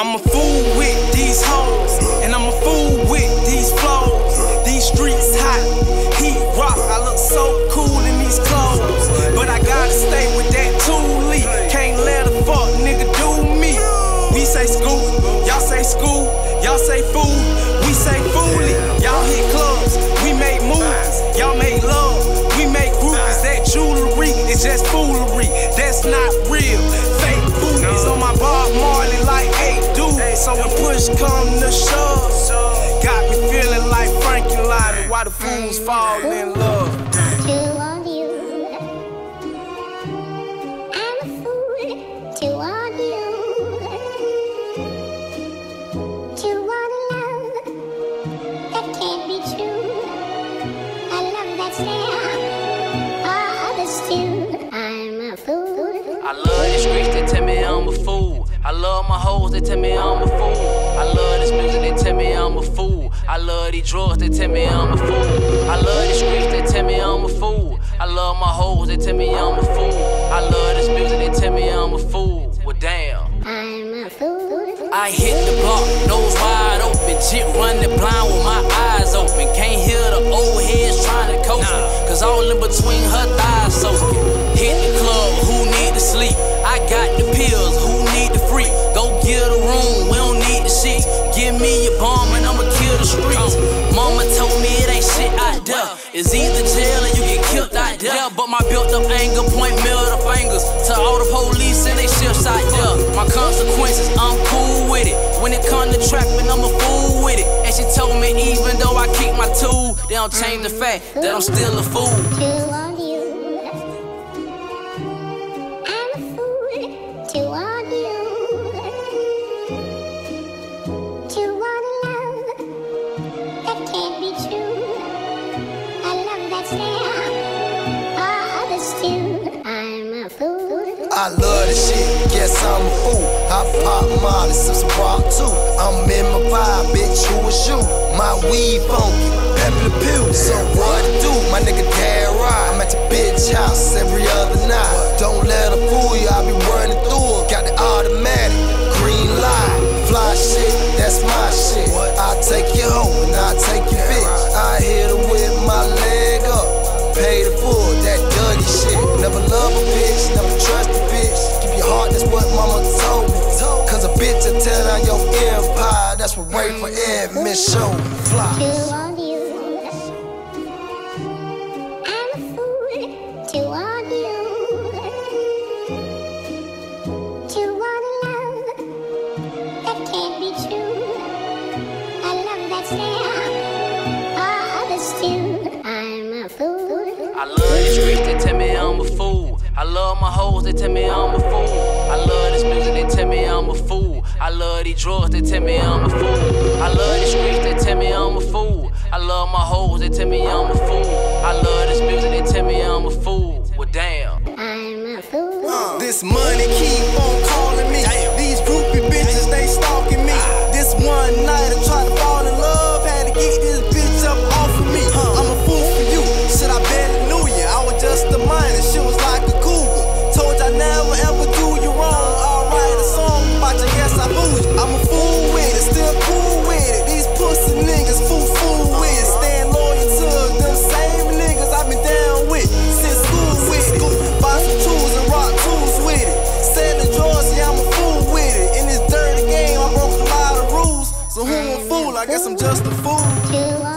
I'm a fool with these hoes, and I'm a fool with these flows. These streets hot, heat rock. I look so So when push come to shove, got me feeling like Frankie Lymon. Why the fools fall in love? to want you. I'm a fool to want you. To want a love that can't be true. A love that's there, others too. I'm a fool. I love the streets, they tell me I'm a fool. I love my hoes, they tell me I'm a fool. I love this music, they tell me I'm a fool. I love these drugs, they tell me I'm a fool. I love these streets, they tell me I'm a fool. I love my hoes, they tell me I'm a fool. I love this music, they tell me I'm a fool. Well, damn. I'm a fool. I hit the block, nose wide open, jit running blind with my eyes open. Can't hear the old heads trying to coach me, cause all in between her thighs soaking. Hit the club, who need to sleep? I got the pills, Mama told me it ain't shit out there. It's either jail or you get killed out there. But my built up anger point middle fingers to all the police and they shifts out there. My consequences, I'm cool with it. When it come to trapping, I'm a fool with it. And she told me even though I keep my tool, they don't change the fact that I'm still a fool. I love this shit, guess I'm a fool. I pop Molly, sip some rock too. I'm in my vibe, bitch, who is you? My weed funky, Pepe That's what wait for mm. admission. Fly. to want you. I'm a fool to want you. To want a love that can't be true. A love that's there, others too. I'm a fool. I love the streets, they tell me I'm a fool. I love my hoes, they tell me I'm a fool. I love this music, they tell me I'm a fool. I love these drugs, they tell me I'm a fool. I love these streets, they tell me I'm a fool. I love my hoes, they tell me I'm a fool. I love this music, they tell me I'm a fool. Well, damn. I'm a fool. This money keep I guess I'm just a fool.